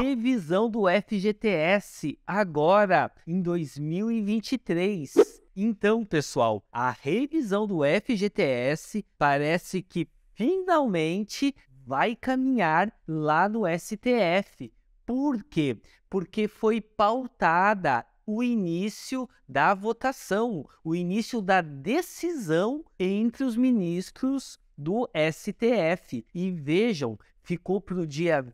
revisão do FGTS agora em 2023. Então, pessoal, a revisão do FGTS parece que finalmente vai caminhar lá no STF. Por quê? Porque foi pautada o início da votação, o início da decisão entre os ministros do STF. E vejam, ficou para o dia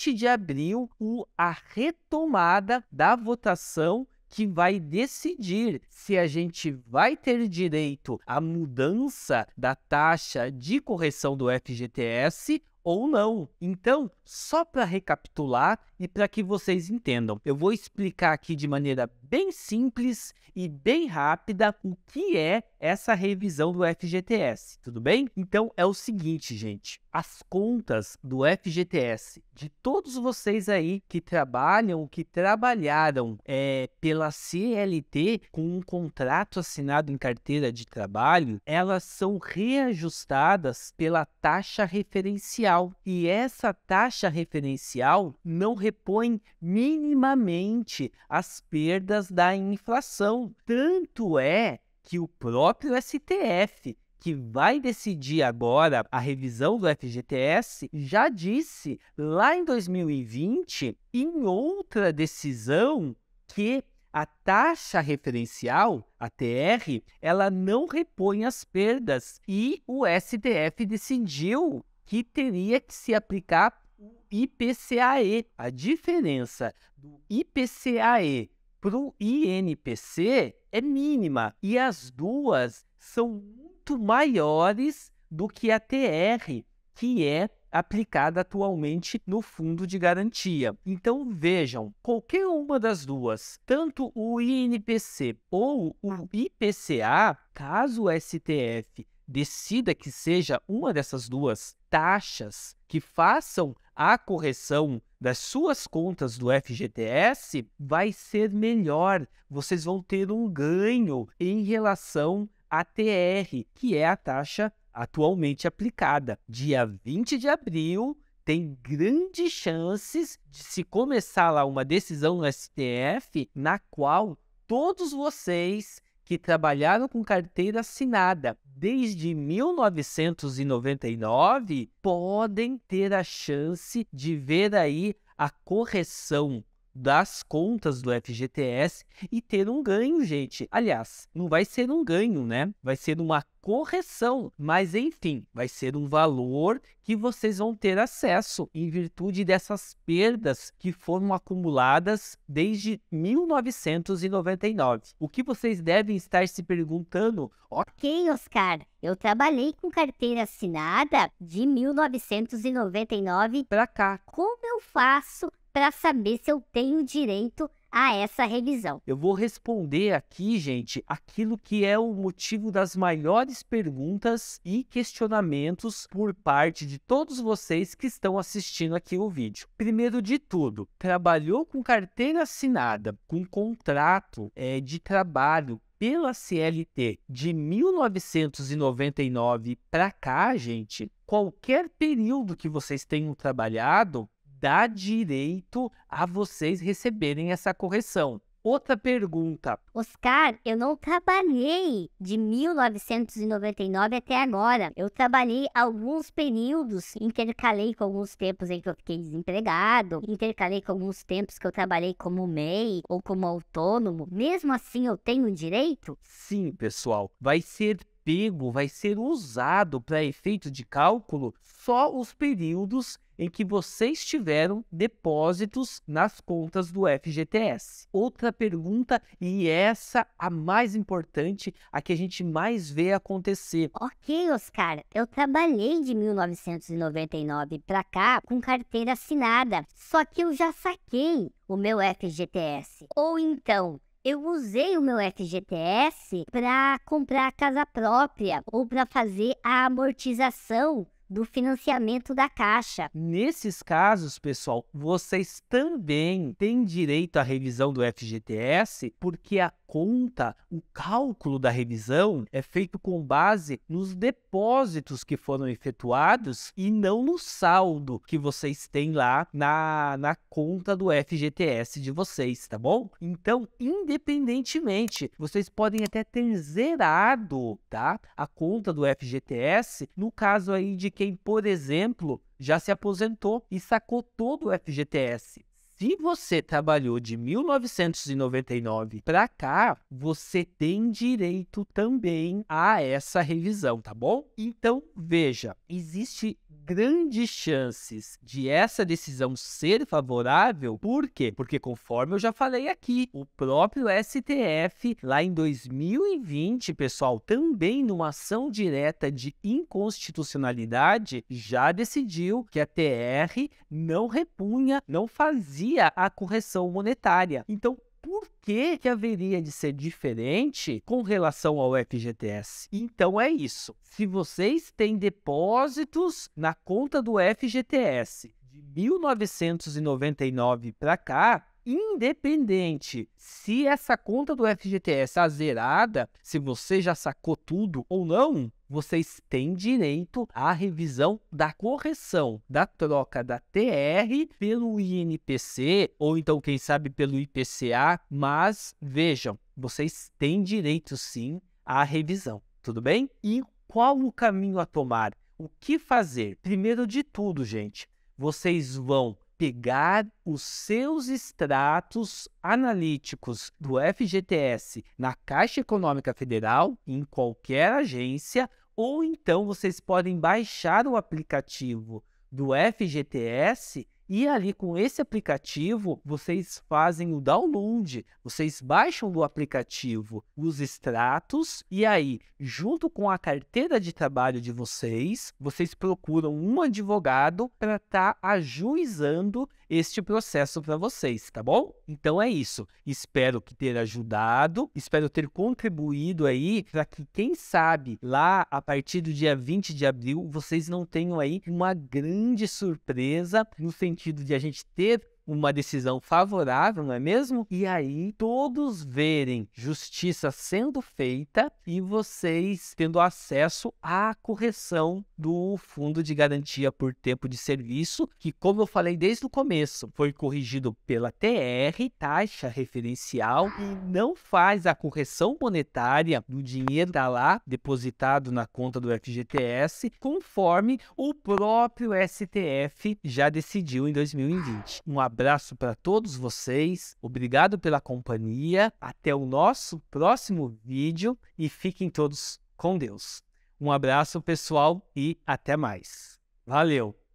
20 de abril a retomada da votação que vai decidir se a gente vai ter direito à mudança da taxa de correção do FGTS ou não. Então, só para recapitular e para que vocês entendam, eu vou explicar aqui de maneira bem simples e bem rápida o que é essa revisão do FGTS, tudo bem? Então é o seguinte, gente, as contas do FGTS de todos vocês aí que trabalham, que trabalharam é, pela CLT com um contrato assinado em carteira de trabalho, elas são reajustadas pela taxa referencial e essa taxa referencial não repõe minimamente as perdas da inflação. Tanto é que o próprio STF, que vai decidir agora a revisão do FGTS, já disse lá em 2020, em outra decisão, que a taxa referencial, a TR, ela não repõe as perdas e o STF decidiu que teria que se aplicar o IPCAE. A diferença do IPCAE para o INPC é mínima e as duas são muito maiores do que a TR, que é aplicada atualmente no fundo de garantia. Então vejam, qualquer uma das duas, tanto o INPC ou o IPCA, caso o STF decida que seja uma dessas duas taxas que façam a correção das suas contas do FGTS, vai ser melhor. Vocês vão ter um ganho em relação à TR, que é a taxa atualmente aplicada. Dia 20 de abril, tem grandes chances de se começar lá uma decisão no STF na qual todos vocês que trabalharam com carteira assinada desde 1999 podem ter a chance de ver aí a correção das contas do FGTS e ter um ganho, gente. Aliás, não vai ser um ganho, né? Vai ser uma correção, mas enfim, vai ser um valor que vocês vão ter acesso em virtude dessas perdas que foram acumuladas desde 1999. O que vocês devem estar se perguntando? Ok, Oscar, eu trabalhei com carteira assinada de 1999 para cá. Como eu faço para saber se eu tenho direito a essa revisão. Eu vou responder aqui, gente, aquilo que é o motivo das maiores perguntas e questionamentos por parte de todos vocês que estão assistindo aqui o vídeo. Primeiro de tudo, trabalhou com carteira assinada, com contrato é, de trabalho pela CLT de 1999 para cá, gente, qualquer período que vocês tenham trabalhado, dá direito a vocês receberem essa correção. Outra pergunta. Oscar, eu não trabalhei de 1999 até agora. Eu trabalhei alguns períodos, intercalei com alguns tempos em que eu fiquei desempregado, intercalei com alguns tempos que eu trabalhei como MEI ou como autônomo. Mesmo assim, eu tenho direito? Sim, pessoal. Vai ser pego, vai ser usado para efeito de cálculo só os períodos em que vocês tiveram depósitos nas contas do FGTS. Outra pergunta, e essa a mais importante, a que a gente mais vê acontecer. Ok, Oscar, eu trabalhei de 1999 para cá com carteira assinada, só que eu já saquei o meu FGTS. Ou então, eu usei o meu FGTS para comprar casa própria ou para fazer a amortização do financiamento da Caixa. Nesses casos, pessoal, vocês também têm direito à revisão do FGTS, porque a conta, o cálculo da revisão é feito com base nos depósitos que foram efetuados e não no saldo que vocês têm lá na, na conta do FGTS de vocês, tá bom? Então, independentemente, vocês podem até ter zerado, tá? A conta do FGTS, no caso aí de quem, por exemplo, já se aposentou e sacou todo o FGTS. Se você trabalhou de 1999 para cá, você tem direito também a essa revisão, tá bom? Então, veja, existe grandes chances de essa decisão ser favorável. Por quê? Porque, conforme eu já falei aqui, o próprio STF, lá em 2020, pessoal, também numa ação direta de inconstitucionalidade, já decidiu que a TR não repunha, não fazia a correção monetária. Então, por que, que haveria de ser diferente com relação ao FGTS? Então é isso. Se vocês têm depósitos na conta do FGTS de 1999 para cá, independente se essa conta do FGTS é zerada, se você já sacou tudo ou não, vocês têm direito à revisão da correção da troca da TR pelo INPC ou então, quem sabe, pelo IPCA. Mas vejam, vocês têm direito sim à revisão, tudo bem? E qual o caminho a tomar? O que fazer? Primeiro de tudo, gente, vocês vão pegar os seus extratos analíticos do FGTS na Caixa Econômica Federal, em qualquer agência, ou então vocês podem baixar o aplicativo do FGTS e ali com esse aplicativo, vocês fazem o download, vocês baixam do aplicativo os extratos e aí, junto com a carteira de trabalho de vocês, vocês procuram um advogado para estar tá ajuizando este processo para vocês, tá bom? Então é isso. Espero que ter ajudado, espero ter contribuído aí para que quem sabe lá a partir do dia 20 de abril vocês não tenham aí uma grande surpresa no sentido de a gente ter uma decisão favorável, não é mesmo? E aí todos verem justiça sendo feita e vocês tendo acesso à correção do fundo de garantia por tempo de serviço, que como eu falei desde o começo, foi corrigido pela TR, taxa referencial, e não faz a correção monetária do dinheiro tá lá depositado na conta do FGTS, conforme o próprio STF já decidiu em 2020. Um abraço abraço para todos vocês. Obrigado pela companhia. Até o nosso próximo vídeo e fiquem todos com Deus. Um abraço, pessoal, e até mais. Valeu!